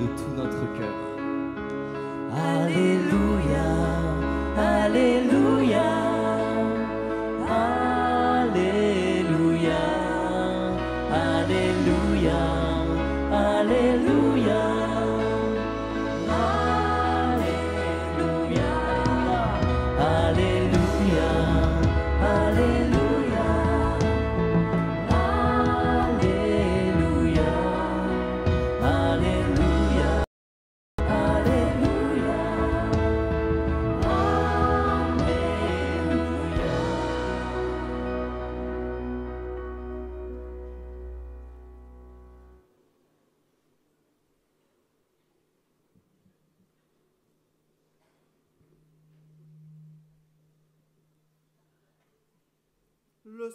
de tout notre cœur. Alléluia, Alléluia, Alléluia, Alléluia, Alléluia. le